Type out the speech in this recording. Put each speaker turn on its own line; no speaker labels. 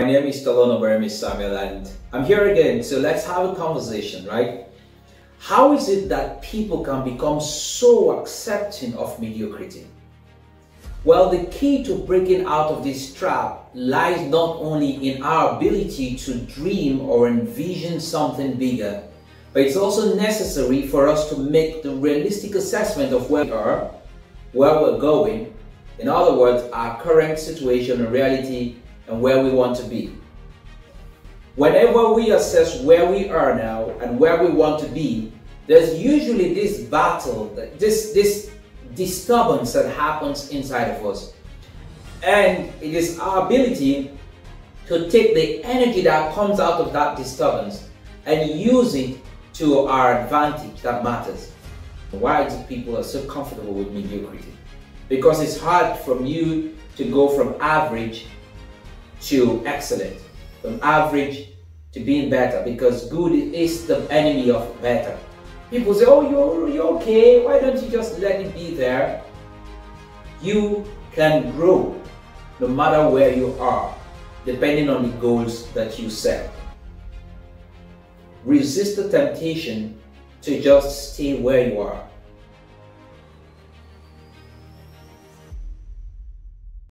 My name is Stallone-Obaraemi Samuel and I'm here again, so let's have a conversation, right? How is it that people can become so accepting of mediocrity? Well, the key to breaking out of this trap lies not only in our ability to dream or envision something bigger, but it's also necessary for us to make the realistic assessment of where we are, where we're going, in other words, our current situation and reality and where we want to be. Whenever we assess where we are now and where we want to be, there's usually this battle, this, this disturbance that happens inside of us. And it is our ability to take the energy that comes out of that disturbance and use it to our advantage that matters. Why do people are so comfortable with mediocrity? Because it's hard from you to go from average to excellent, from average to being better, because good is the enemy of better. People say, oh, you're, you're okay, why don't you just let it be there? You can grow no matter where you are, depending on the goals that you set. Resist the temptation to just stay where you are.